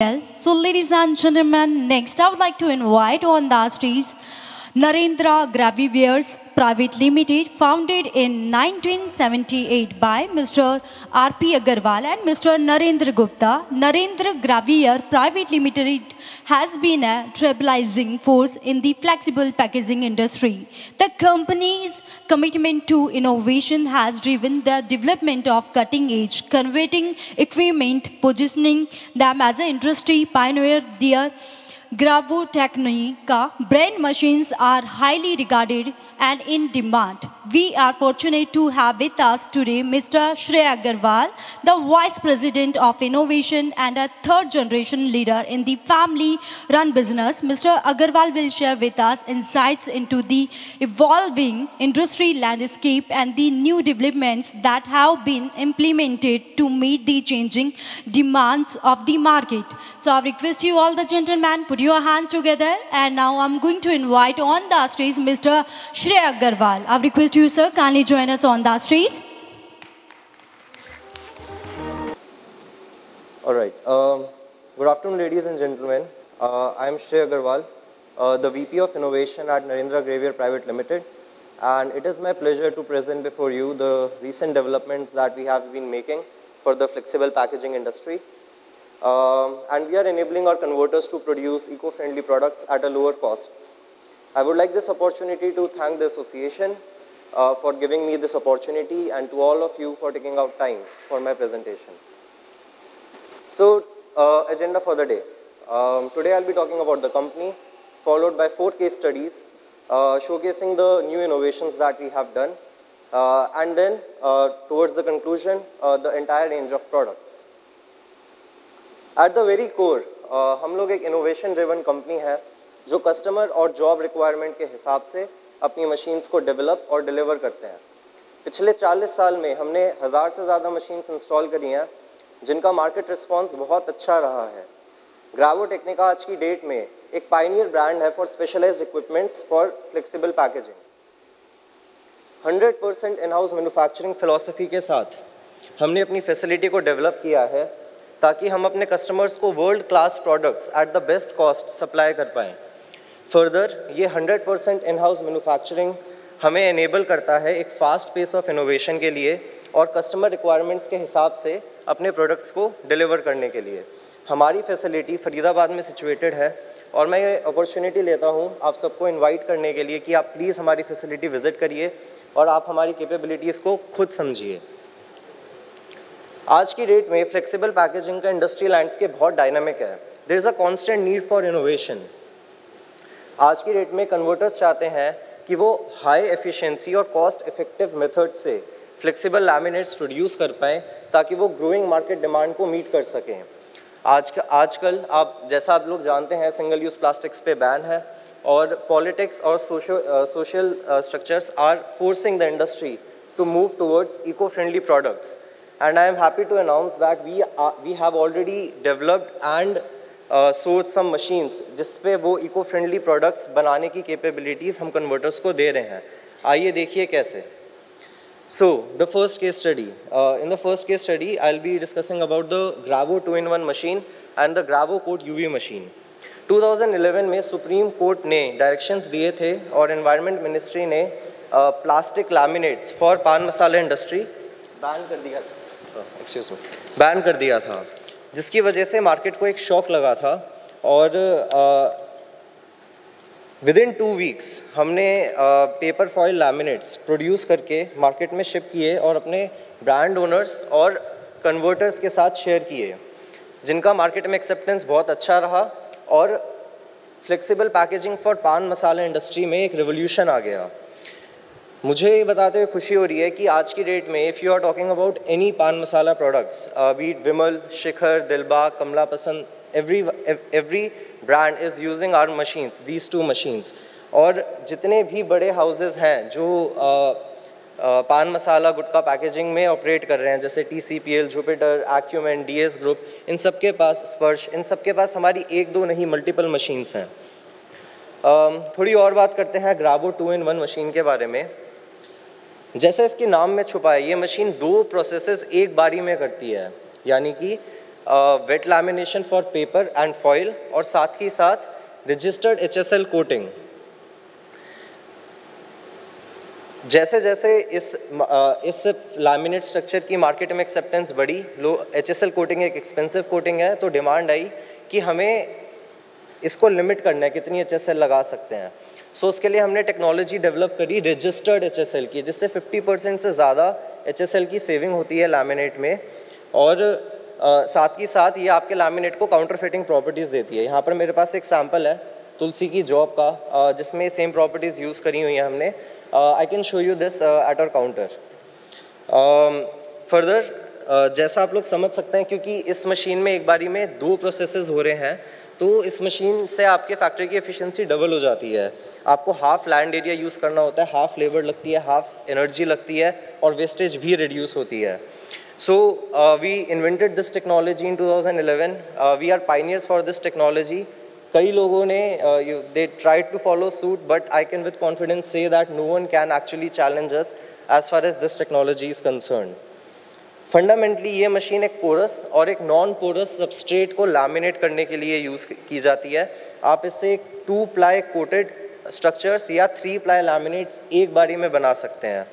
Well, so ladies and gentlemen, next I would like to invite on the stage Narendra Graviviers Private Limited, founded in 1978 by Mr. R.P. Agarwal and Mr. Narendra Gupta. Narendra Gravier Private Limited has been a trailblazing force in the flexible packaging industry. The company's commitment to innovation has driven the development of cutting-edge converting equipment, positioning them as an industry pioneer. Gravotechnica brand machines are highly regarded and in demand. We are fortunate to have with us today Mr. Shreya Agarwal, the Vice President of Innovation and a third generation leader in the family run business. Mr. Agarwal will share with us insights into the evolving industry landscape and the new developments that have been implemented to meet the changing demands of the market. So I request you all the gentlemen, put your hands together and now I'm going to invite on the stage Mr. Shreya Agarwal. I request you, sir, kindly join us on the stage. All right. Um, good afternoon, ladies and gentlemen. Uh, I am Shreya Agarwal, uh, the VP of Innovation at Narendra Gravier Private Limited. And it is my pleasure to present before you the recent developments that we have been making for the flexible packaging industry. Um, and we are enabling our converters to produce eco-friendly products at a lower cost. I would like this opportunity to thank the association uh, for giving me this opportunity and to all of you for taking out time for my presentation. So, uh, agenda for the day. Um, today I'll be talking about the company, followed by four case studies, uh, showcasing the new innovations that we have done, uh, and then uh, towards the conclusion, uh, the entire range of products. At the very core, हम लोग एक innovation driven company है जो customer और job requirement के हिसाब से अपनी मशीन्स को डेवलप और डिलीवर करते हैं। पिछले 40 साल में हमने हज़ार से ज़्यादा मशीन्स इंस्टॉल करी हैं, जिनका मार्केट रिस्पांस बहुत अच्छा रहा है। ग्रावो टेक्निका आज की डेट में एक पाइनियर ब्रांड है for specialized equipments for flexible packaging 100 percent in house manufacturing philosophy के साथ हमने अपनी फैसिलिटी को डेवलप किया है, ताकि हम अपने कस्टमर्स को world class products at the best cost supply कर पाएँ। फर्दर ये 100 परसेंट इन हाउस मैनुफैक्चरिंग हमें एनेबल करता है एक फास्ट पेस ऑफ़ इनोवेशन के लिए और कस्टमर रिक्वायरमेंट्स के हिसाब से अपने प्रोडक्ट्स को डिलीवर करने के लिए। हमारी फैसिलिटी फरीदाबाद में सिचुएटेड है और मैं ये अपॉर्चुनिटी लेता हूँ आप सबको इनवाइट करने के लिए कि आप प्लीज़ हमारी फैसिलिटी विज़िट करिए और आप हमारी कैपेबिलिटीज़ को खुद समझिए। आज की डेट में फ्लेक्सिबल पैकेजिंग का इंडस्ट्री लैंडस्केप बहुत डायनामिक है। There is a constant need for innovation आज की डेट में कन्वर्टर्स चाहते हैं कि वो हाई एफिशिएंसी और कॉस्ट इफ़ेक्टिव मेथड से फ्लेक्सिबल लैमिनेट्स प्रोड्यूस कर पाएँ, ताकि वो ग्रोइंग मार्केट डिमांड को मीट कर सकें। आज आजकल आप, जैसा आप लोग जानते हैं सिंगल यूज़ प्लास्टिक्स पे बैन है, और पॉलिटिक्स और social structures are forcing the industry to move towards eco friendly products and I am happy to announce that we we have already developed and source some machines जिसपे वो eco friendly products बनाने की capabilities हम converters को दे रहे हैं। आइए देखिए कैसे। So the first case study in the first case study I will be discussing about the Gravo two in one machine and the Gravo coat UV machine 2011 में सुप्रीम कोर्ट ने directions दिए थे और एनवायरनमेंट मिनिस्ट्री ने plastic laminates for pan masala industry ban कर दिया था। Excuse me ban कर दिया था। जिसकी वजह से मार्केट को एक शॉक लगा था और विद इन टू वीक्स हमने पेपर फॉइल लैमिनेट्स प्रोड्यूस करके मार्केट में शिप किए और अपने ब्रांड ओनर्स और कन्वर्टर्स के साथ शेयर किए, जिनका मार्केट में एक्सेप्टेंस बहुत अच्छा रहा और फ्लेक्सिबल पैकेजिंग फॉर पान मसाला इंडस्ट्री में एक रिवोल्यूशन आ गया। मुझे ये बताते हुए खुशी हो रही है कि आज की डेट में if you are talking about any pan masala products be it Vimal Shikhar Dilbagh Kamla Pasand every every brand is using our machines these two machines और जितने भी बड़े हाउसेस हैं जो uh, uh, पान मसाला गुटका पैकेजिंग में operate कर रहे हैं जैसे T C P L Jupiter एक्यूमेंट D S group इन सब के पास स्पर्श इन सब के पास हमारी एक दो नहीं मल्टीपल मशीन्स हैं। Um, थोड़ी और बात करते हैं Gravo two in one machine के बारे में। जैसे इसके नाम में छुपा है, ये मशीन दो प्रोसेसेस एक बारी में करती है। यानी कि wet lamination for paper and foil और साथ ही साथ रजिस्टर्ड एच एस कोटिंग जैसे जैसे इस इस लैमिनेट स्ट्रक्चर की मार्केट में एक्सेप्टेंस बढ़ी, लो एच एस कोटिंग एक एक्सपेंसिव कोटिंग है तो डिमांड आई कि हमें इसको लिमिट करना है, कितनी एच लगा सकते हैं। सो so, उसके लिए हमने टेक्नोलॉजी डेवलप करी रजिस्टर्ड एचएसएल की जिससे 50 परसेंट से ज़्यादा एचएसएल की सेविंग होती है लैमिनेट में। और आ, साथ ही साथ ये आपके लैमिनेट को काउंटर फिटिंग प्रॉपर्टीज़ देती है। यहाँ पर मेरे पास एक सैंपल है तुलसी की जॉब का जिसमें सेम प्रॉपर्टीज़ यूज़ करी हुई हैं हमने। I can show you this at our counter further जैसा आप लोग समझ सकते हैं क्योंकि इस मशीन में एक बारी में दो प्रोसेसेस हो रहे हैं तो इस मशीन से आपके फैक्ट्री की एफिशिएंसी डबल हो जाती है। आपको हाफ़ लैंड एरिया यूज़ करना होता है हाफ़ लेबर लगती है हाफ़ एनर्जी लगती है और वेस्टेज भी रिड्यूस होती है। So we invented this technology in 2011 we are pioneers for this technology कई लोगों ने they try to follow suit but I can with confidence say that no one can actually challenge as far as this technology is concern fundamentally ये machine एक porous और एक non porous substrate को laminate करने के लिए use की जाती है। आप इससे एक टू प्लाई कोटेड स्ट्रक्चर्स या थ्री प्लाई लैमिनेट्स एक बारी में बना सकते हैं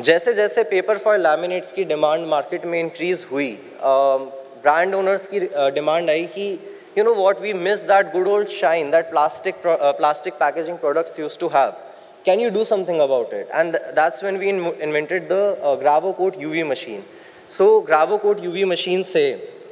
जैसे जैसे पेपर फॉर लैमिनेट्स की डिमांड मार्केट में इंक्रीज हुई ब्रांड ओनर्स की डिमांड आई कि you know what we miss that good old shine that plastic plastic packaging products use to have can you do something about it? And that's when we in invented the uh, GravoCoat UV machine. So GravoCoat UV machine से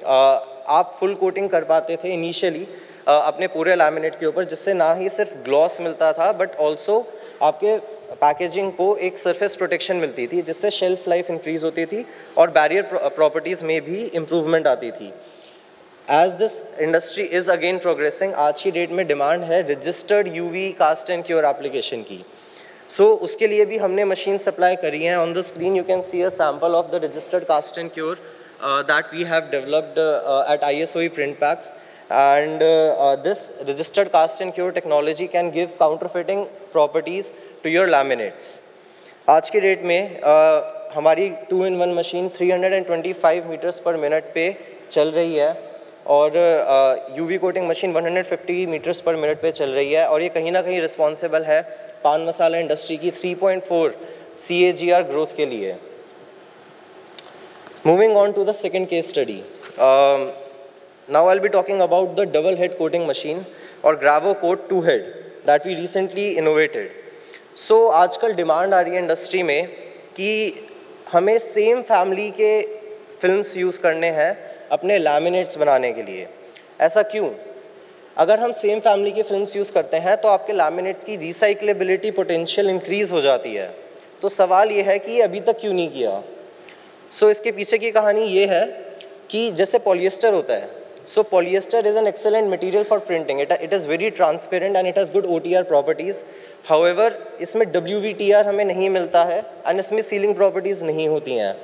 uh, आप full coating कर पाते थे initially uh, अपने पूरे laminate के ऊपर जिससे ना ही सिर्फ़ ग्लॉस मिलता था बट ऑल्सो आपके पैकेजिंग को एक सरफेस प्रोटेक्शन मिलती थी जिससे शेल्फ लाइफ इंक्रीज होती थी और बैरियर प्रॉपर्टीज़ में भी इम्प्रूवमेंट आती थी। As this industry is again progressing आज की डेट में डिमांड है registered U V cast and cure application की। सो so, उसके लिए भी हमने मशीन सप्लाई करी है। On the screen you can see a sample of the registered cast and cure that we have developed at I S O print pack and uh, this registered cast and cure technology can give counterfeiting properties to your laminates. आज के date में uh, हमारी two in one machine 325 meters per minute पे चल रही है और UV coating machine 150 meters per minute पे चल रही है और ये कहीं ना कहीं रिस्पॉन्सिबल है पान मसाला इंडस्ट्री की 3.4 CAGR ग्रोथ के लिए moving on to the second case study I be talking about the double head coating machine और Gravo coat two head that we recently innovated so आजकल डिमांड आ रही है इंडस्ट्री में कि हमें सेम फैमिली के फिल्म्स यूज़ करने हैं अपने लैमिनेट्स बनाने के लिए। ऐसा क्यों? अगर हम सेम फैमिली की फिल्म्स यूज़ करते हैं तो आपके लैमिनेट्स की रिसाइक्लेबिलिटी पोटेंशियल इंक्रीज़ हो जाती है। तो सवाल ये है कि अभी तक क्यों नहीं किया? सो so, इसके पीछे की कहानी ये है कि जैसे पॉलिएस्टर होता है is an excellent material for printing it it is very transparent and it has good O T R properties however इसमें आर हमें नहीं मिलता है एंड इसमें सीलिंग प्रॉपर्टीज़ नहीं होती हैं।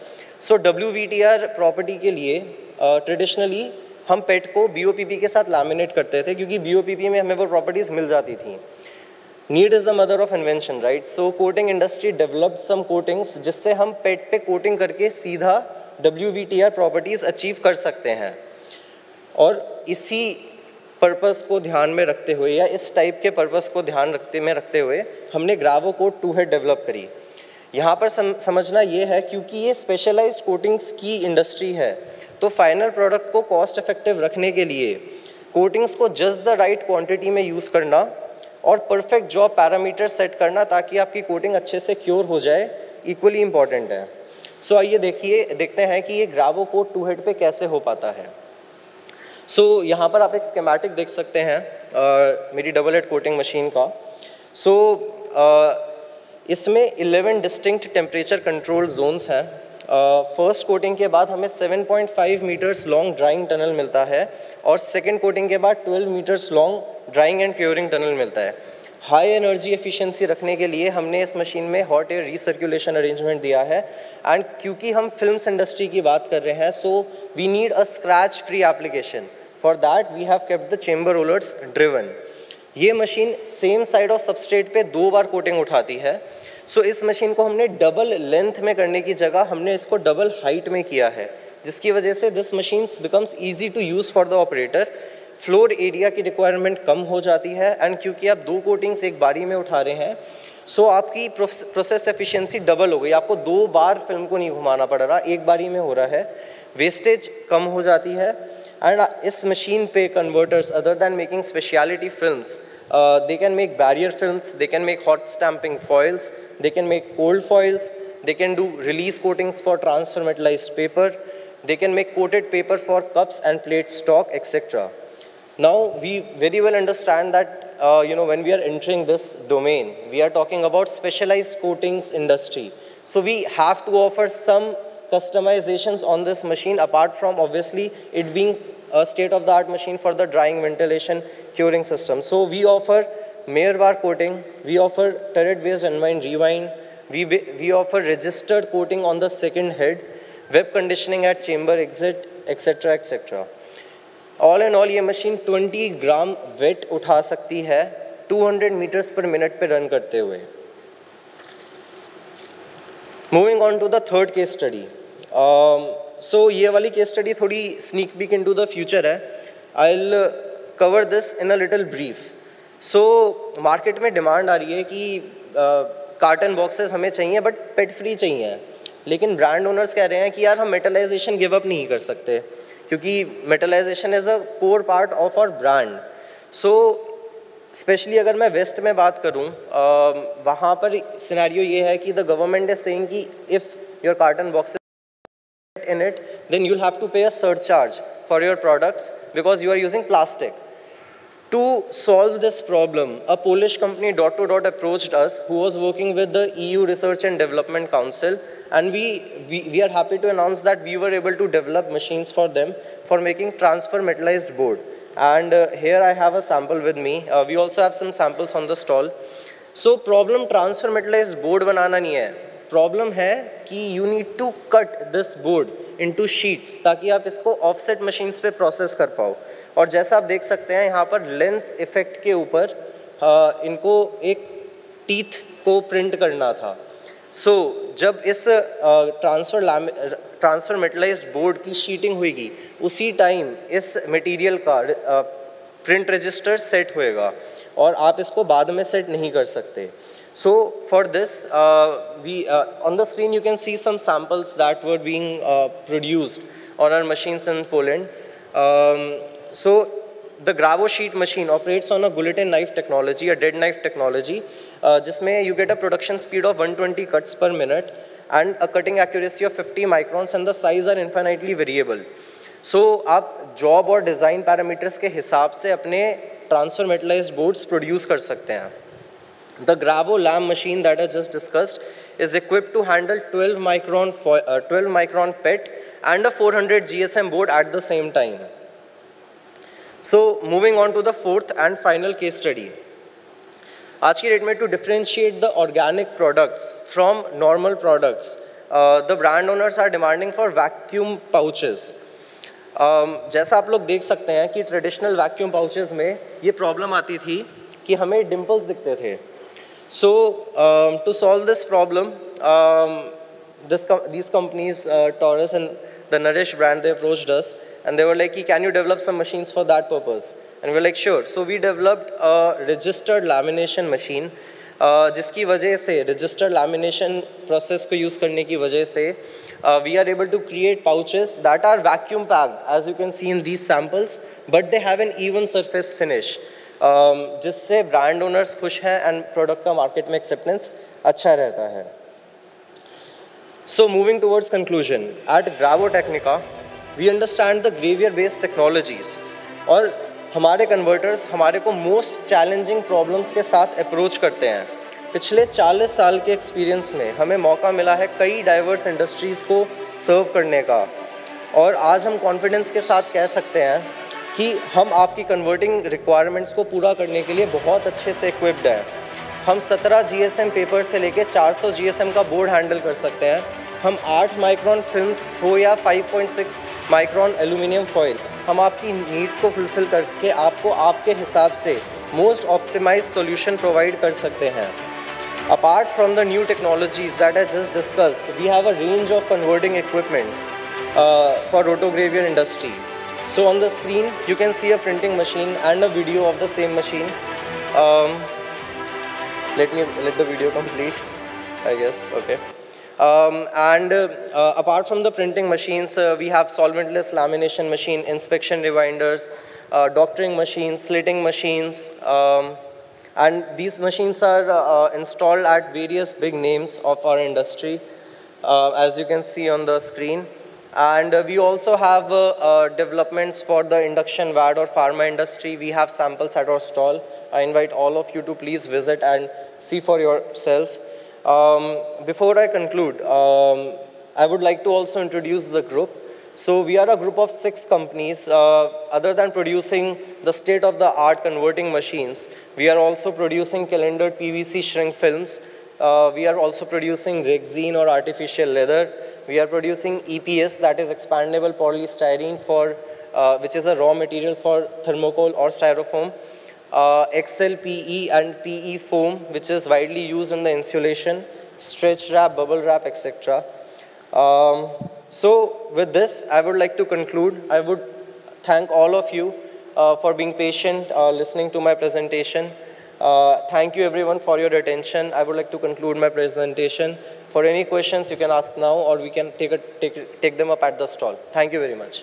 टी आर प्रॉपर्टी के लिए ट्रेडिशनली uh, हम पेट को BOPP के साथ लैमिनेट करते थे क्योंकि BOPP में हमें वो प्रॉपर्टीज़ मिल जाती थी। Need is the mother of invention right so coating industry developed some coatings जिससे हम पेट पे कोटिंग करके सीधा डब्ल्यू प्रॉपर्टीज़ अचीव कर सकते हैं। और इसी पर्पस को ध्यान में रखते हुए या इस टाइप के पर्पस को ध्यान रखते में रखते हुए हमने Gravo coat two head develop करी। यहाँ पर सम, समझना ये है क्योंकि ये स्पेशलाइज्ड कोटिंग्स की इंडस्ट्री है तो फाइनल प्रोडक्ट को कॉस्ट इफ़ेक्टिव रखने के लिए कोटिंग्स को जस्ट द राइट क्वांटिटी में यूज़ करना और परफेक्ट जॉब पैरामीटर सेट करना ताकि आपकी कोटिंग अच्छे से क्योर हो जाए इक्वली इंपॉर्टेंट है। सो so, आइए देखिए देखते हैं कि ये ग्रावो कोट टू हेड पे कैसे हो पाता है। सो so, यहाँ पर आप एक स्केमेटिक देख सकते हैं uh, मेरी डबल हेड कोटिंग मशीन का। सो so, uh, इसमें 11 डिस्टिंक्ट टेम्परेचर कंट्रोल जोन्स हैं। फ़र्स्ट कोटिंग के बाद हमें 7.5 मीटर्स लॉन्ग ड्राइंग टनल मिलता है और सेकेंड कोटिंग के बाद 12 meters long drying and curing tunnel मिलता है। हाई एनर्जी एफिशिएंसी रखने के लिए हमने इस मशीन में हॉट एयर रिसर्कुलेशन अरेंजमेंट दिया है। एंड क्योंकि हम फिल्म्स इंडस्ट्री की बात कर रहे हैं so we need a scratch free application for that we have kept the chamber rollers driven ये machine same side of substrate पे दो बार कोटिंग उठाती है। सो so, इस मशीन को हमने डबल लेंथ में करने की जगह हमने इसको डबल हाइट में किया है जिसकी वजह से this machine becomes easy to use for the operator floor area की रिक्वायरमेंट कम हो जाती है एंड क्योंकि आप दो कोटिंग्स एक बारी में उठा रहे हैं सो so आपकी प्रोसेस एफिशिएंसी डबल हो गई। आपको दो बार फ़िल्म को नहीं घुमाना पड़ रहा एक बारी में हो रहा है। वेस्टेज कम हो जाती है। And uh, is machine pay converters, other than making specialty films, uh, they can make barrier films, they can make hot stamping foils, they can make cold foils, they can do release coatings for transfer metallized paper, they can make coated paper for cups and plate stock, etc. Now, we very well understand that, uh, you know, when we are entering this domain, we are talking about specialized coatings industry. So we have to offer some customizations on this machine apart from obviously it being a state-of-the-art machine for the drying ventilation curing system so we offer Mayer bar coating we offer turret based unwind rewind we, we offer registered coating on the second head, web conditioning at chamber exit, etc. etc. All in all, ये machine 20 gram weight उठा सकती है 200 meters per minute पे run करते हुए Moving on to the third case study. So ये वाली case study थोड़ी sneak peek into the future है. I will cover this in a little brief so market में डिमांड आ रही है कि कार्टन uh, बॉक्सेस हमें चाहिए बट पेट फ्री चाहिए। लेकिन ब्रांड ओनर्स कह रहे हैं कि यार हम मेटलाइजेशन गिव अप नहीं कर सकते क्योंकि metallization is a core part of our brand so specially अगर मैं वेस्ट में बात करूँ वहाँ पर सिनेरियो ये है कि द गवर्नमेंट इज़ सेइंग कि if your carton box In it then you'll have to pay a surcharge for your products because you are using plastic To solve this problem, a Polish company dot to dot approached us who was working with the EU Research and Development Council and we, we, we are happy to announce that we were able to develop machines for them for making transfer metallized board. And uh, here I have a sample with me. Uh, we also have some samples on the stall. So problem transfer metallized board banana nahi hai. Problem hai ki you need to cut this board into sheets ताकि आप इसको offset machines पे process कर पाओ। और जैसा आप देख सकते हैं यहाँ पर लेंस इफ़ेक्ट के ऊपर इनको एक टीथ को प्रिंट करना था। सो so, जब इस ट्रांसफ़र ट्रांसफ़र मेटलाइज बोर्ड की शीटिंग होगी उसी टाइम इस मटेरियल का प्रिंट रजिस्टर सेट होएगा। और आप इसको बाद में सेट नहीं कर सकते। So for this we on the screen you can see some samples that were being produced on our machines in Poland So the Gravo sheet machine operates on a guillotine knife technology, a dead knife technology, uh, जिसमें you get a production speed of 120 cuts per minute and a cutting accuracy of 50 microns and the size are infinitely variable. So आप job और design parameters के हिसाब से अपने transfer metallized boards produce कर सकते हैं. The Gravo lamp machine that I just discussed is equipped to handle 12 micron, uh, 12 micron PET and a 400 GSM board at the same time. So moving on to the fourth and final case study आज की date में to differentiate the organic products from normal products the brand owners are demanding for vacuum pouches जैसा आप लोग देख सकते हैं कि ट्रेडिशनल वैक्यूम पाउचेस में ये प्रॉब्लम आती थी कि हमें डिम्पल्स दिखते थे। So to solve this problem this these companies uh, Taurus and the Nourish brand they approached us and they were like, can you develop some machines for that purpose? And we're like, sure. So we developed a registered lamination machine, uh, जिसकी वजह से registered lamination process को use करने की वजह से uh, we are able to create pouches that are vacuum packed, as you can see in these samples, but they have an even surface finish. Um, जिससे brand owners खुश हैं and product का market में acceptance अच्छा रहता है. So moving towards conclusion, at Gravo Technica, we understand the gravure based technologies और हमारे कन्वर्टर्स हमारे को मोस्ट चैलेंजिंग प्रॉब्लम्स के साथ अप्रोच करते हैं पिछले 40 साल के एक्सपीरियंस में हमें मौका मिला है कई डाइवर्स इंडस्ट्रीज़ को सर्व करने का और आज हम कॉन्फिडेंस के साथ कह सकते हैं कि हम आपकी कन्वर्टिंग रिक्वायरमेंट्स को पूरा करने के लिए बहुत अच्छे से इक्विप्ड हैं। हम 17 जीएसएम पेपर से लेके 400 जीएसएम का बोर्ड हैंडल कर सकते हैं। हम 8 माइक्रोन फिल्म्स हो या 5.6 माइक्रोन एल्यूमिनियम फॉइल हम आपकी नीड्स को फुलफ़िल करके आपको आपके हिसाब से मोस्ट ऑप्टिमाइज सॉल्यूशन प्रोवाइड कर सकते हैं। From the new technologies that I just discussed, we have a range of converting equipments uh, for rotogravier industry. So on the screen, you can see a printing machine and a video of the same machine. Um, let me let the video complete, I guess, okay. Um, and uh, uh, apart from the printing machines, uh, we have solventless lamination machine, inspection rewinders, uh, doctoring machines, slitting machines, um, and these machines are uh, installed at various big names of our industry, as you can see on the screen. And uh, we also have uh, uh, developments for the induction VAD or pharma industry. We have samples at our stall. I invite all of you to please visit and see for yourself. Um, before I conclude, um, I would like to also introduce the group. So we are a group of six companies. Uh, other than producing the state-of-the-art converting machines, we are also producing calendered PVC shrink films. Uh, we are also producing Rexine or artificial leather. We are producing EPS, that is expandable polystyrene, for, uh, which is a raw material for thermocol or styrofoam. Uh, XLPE and PE foam, which is widely used in the insulation, stretch wrap, bubble wrap, etc. Um, so with this, I would like to conclude. I would thank all of you uh, for being patient, uh, listening to my presentation. Uh, thank you everyone for your attention. I would like to conclude my presentation. For any questions, you can ask now or we can take, a, take, take them up at the stall. Thank you very much.